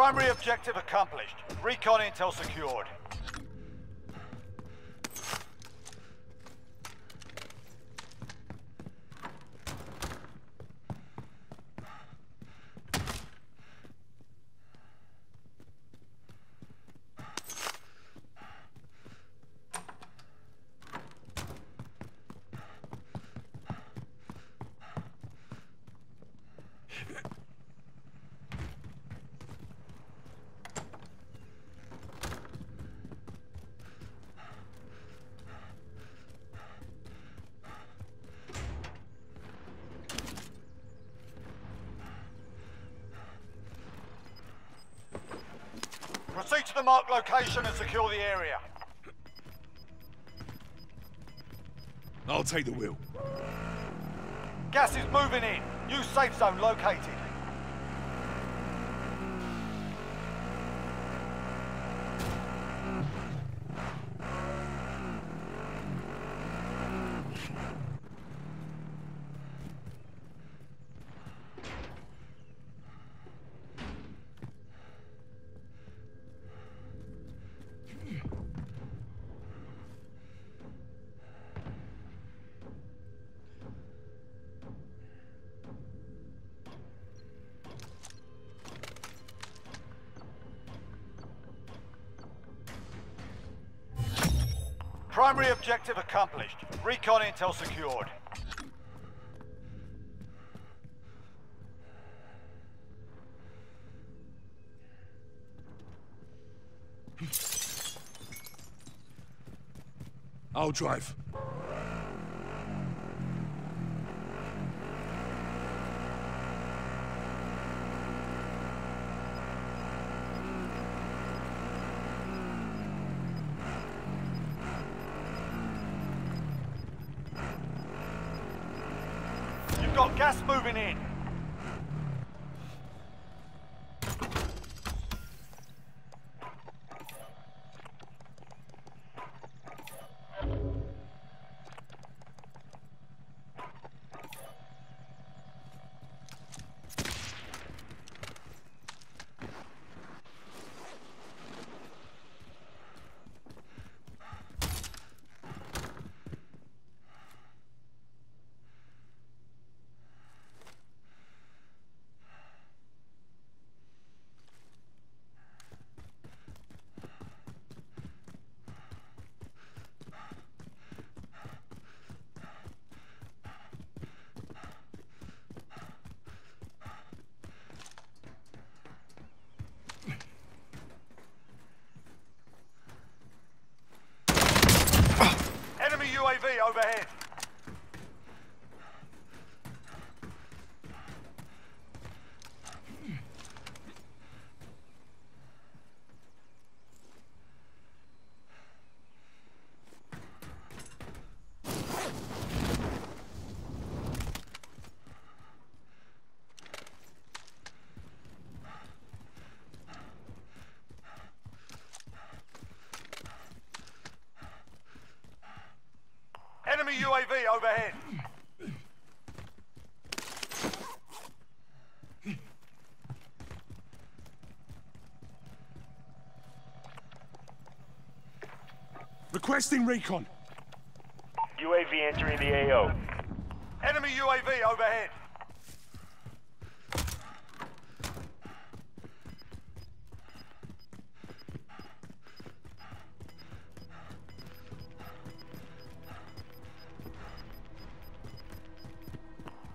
Primary objective accomplished. Recon intel secured. Proceed to the marked location and secure the area. I'll take the wheel. Gas is moving in. New safe zone located. Primary objective accomplished. Recon intel secured. I'll drive. You've got gas moving in. Enemy UAV overhead. Enemy UAV overhead. Requesting recon. UAV entering the AO. Enemy UAV overhead.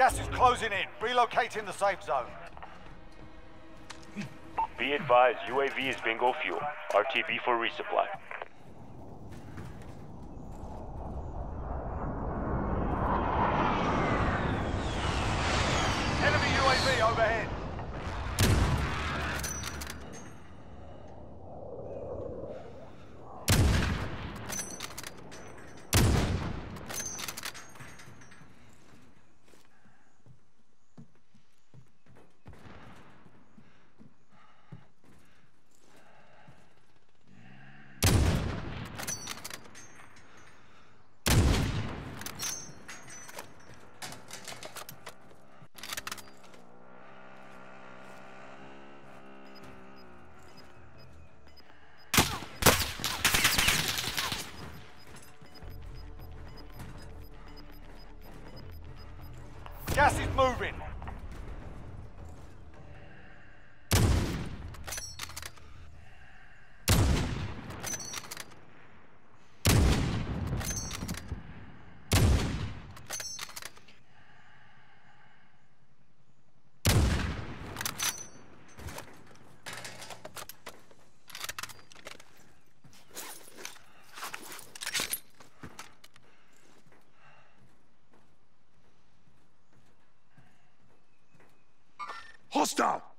Gas is closing in. Relocating the safe zone. Be advised, UAV is bingo fuel. RTB for resupply. Hostile!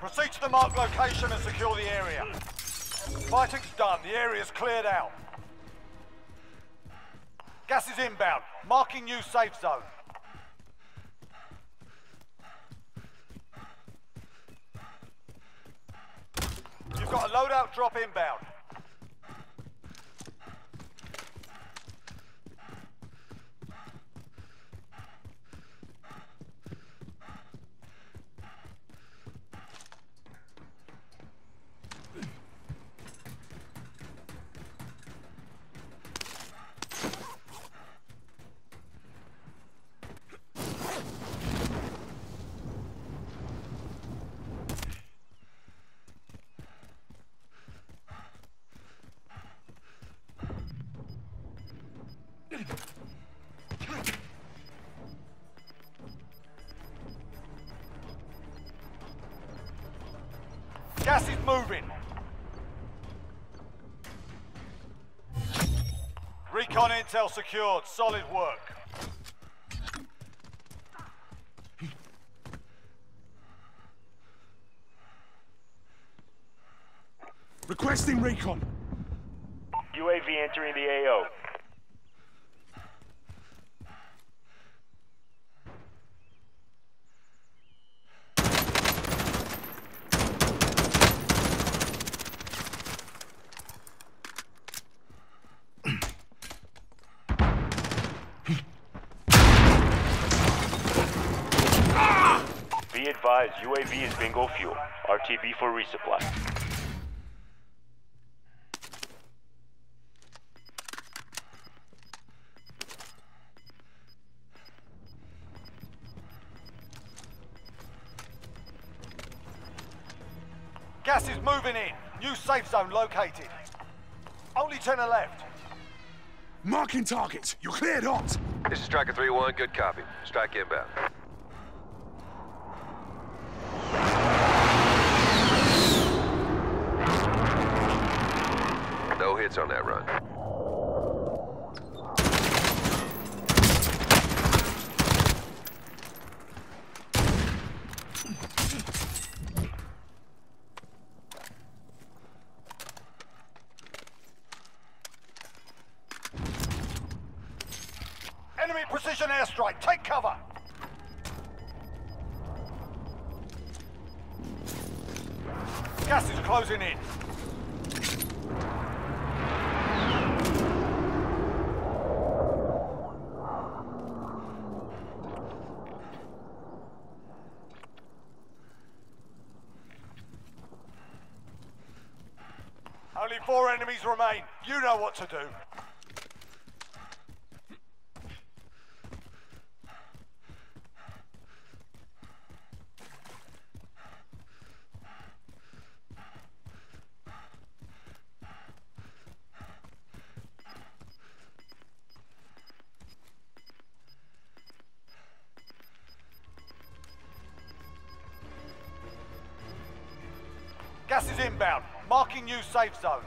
Proceed to the marked location and secure the area. Fighting's done. The area's cleared out. Gas is inbound. Marking new safe zone. You've got a loadout drop inbound. Gas is moving. Recon intel secured. Solid work. Requesting recon. UAV entering the AO. Be advised, UAV is bingo fuel. RTB for resupply. Gas is moving in. New safe zone located. Only 10 are left. Marking targets. You're cleared hot. This is Striker 3-1, good copy. Strike inbound. That run. Enemy precision airstrike. Take cover. Gas is closing in. Only four enemies remain. You know what to do. Gas is inbound. Marking new safe zone.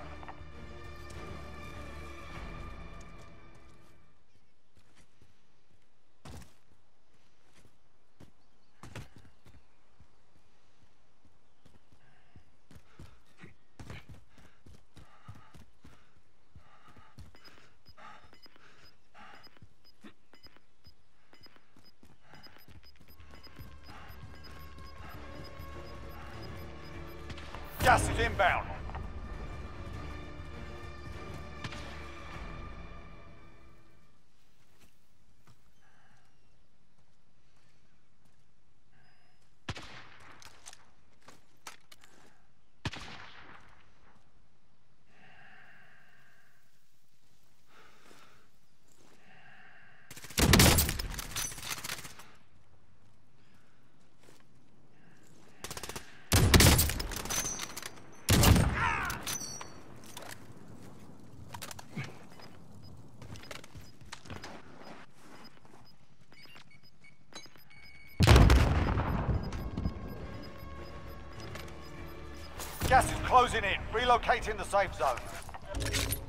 Gas is inbound. Gas is closing in. Relocating the safe zone.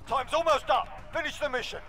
Time's almost up. Finish the mission.